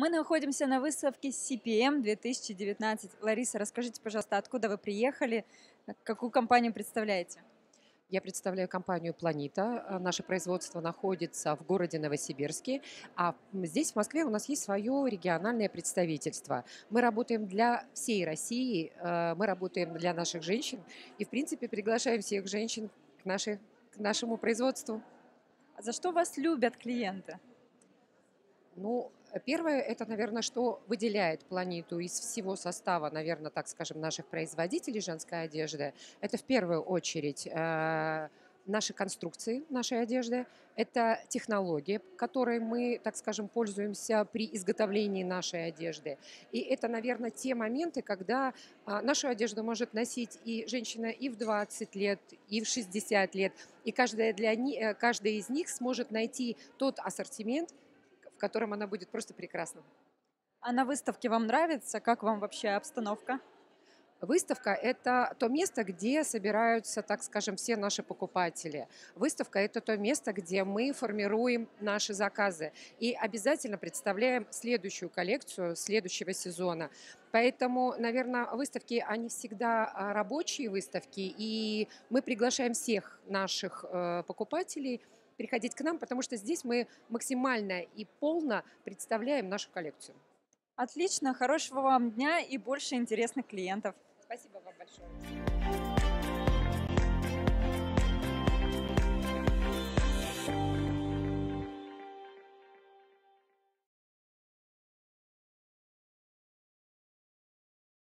Мы находимся на выставке CPM 2019. Лариса, расскажите, пожалуйста, откуда вы приехали, какую компанию представляете? Я представляю компанию «Планита». Наше производство находится в городе Новосибирске, а здесь, в Москве, у нас есть свое региональное представительство. Мы работаем для всей России, э, мы работаем для наших женщин и, в принципе, приглашаем всех женщин к, нашей, к нашему производству. А за что вас любят клиенты? Ну, первое, это, наверное, что выделяет планету из всего состава, наверное, так скажем, наших производителей женской одежды. Это в первую очередь э, наши конструкции нашей одежды, это технология, которой мы, так скажем, пользуемся при изготовлении нашей одежды. И это, наверное, те моменты, когда а, нашу одежду может носить и женщина и в 20 лет, и в 60 лет, и каждая, для, э, каждая из них сможет найти тот ассортимент, котором она будет просто прекрасна. А на выставке вам нравится? Как вам вообще обстановка? Выставка – это то место, где собираются, так скажем, все наши покупатели. Выставка – это то место, где мы формируем наши заказы и обязательно представляем следующую коллекцию следующего сезона. Поэтому, наверное, выставки, они всегда а, рабочие выставки, и мы приглашаем всех наших э, покупателей – приходить к нам, потому что здесь мы максимально и полно представляем нашу коллекцию. Отлично, хорошего вам дня и больше интересных клиентов. Спасибо вам большое.